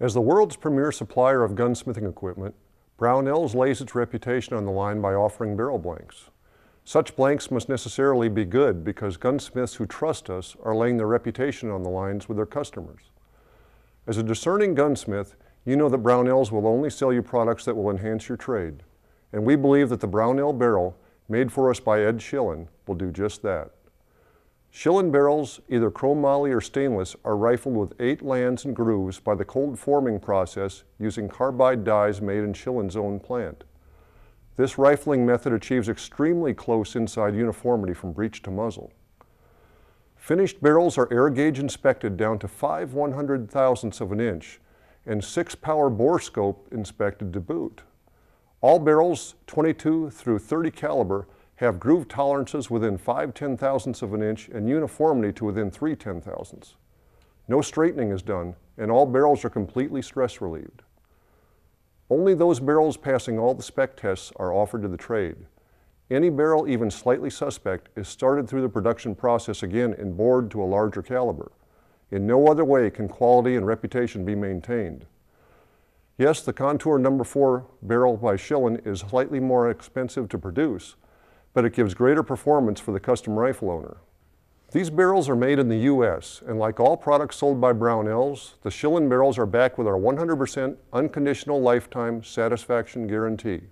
As the world's premier supplier of gunsmithing equipment, Brownells lays its reputation on the line by offering barrel blanks. Such blanks must necessarily be good because gunsmiths who trust us are laying their reputation on the lines with their customers. As a discerning gunsmith, you know that Brownells will only sell you products that will enhance your trade. And we believe that the Brownell barrel, made for us by Ed Shilen, will do just that. Shilen barrels, either chromoly or stainless, are rifled with eight lands and grooves by the cold forming process using carbide dies made in Shilen's own plant. This rifling method achieves extremely close inside uniformity from breech to muzzle. Finished barrels are air gauge inspected down to 5 100 thousandths of an inch and 6 power bore scope inspected to boot. All barrels 22 through 30 caliber have groove tolerances within 5 ten thousandths of an inch and uniformity to within 3 ten thousandths. No straightening is done, and all barrels are completely stress relieved. Only those barrels passing all the spec tests are offered to the trade. Any barrel even slightly suspect is started through the production process again and bored to a larger caliber. In no other way can quality and reputation be maintained. Yes, the Contour number 4 barrel by Shilen is slightly more expensive to produce, but it gives greater performance for the custom rifle owner. These barrels are made in the U.S., and like all products sold by Brownells, the Shilen barrels are backed with our 100% unconditional lifetime satisfaction guarantee.